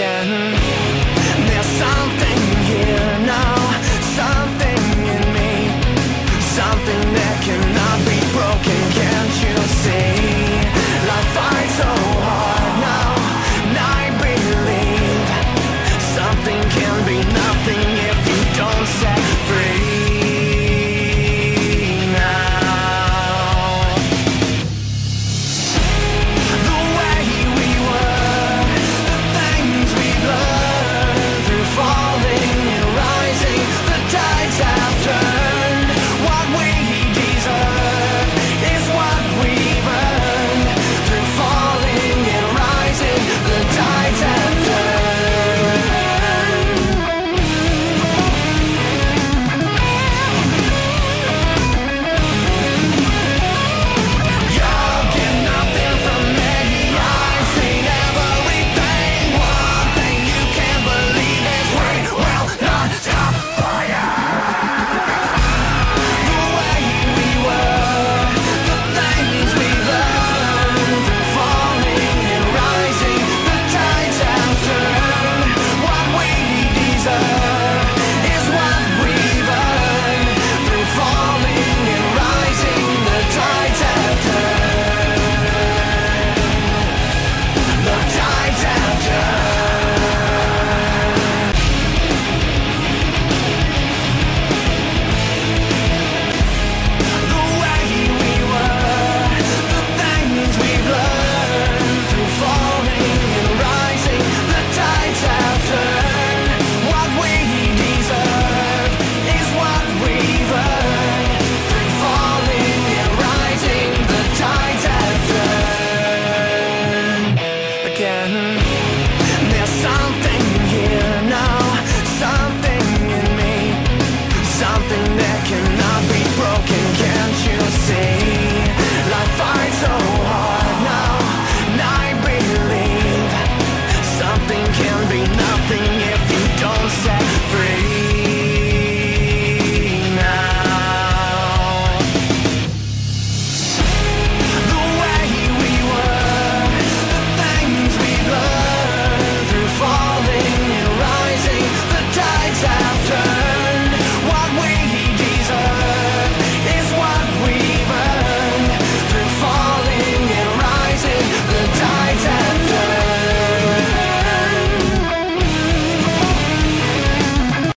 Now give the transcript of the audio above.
There's something here.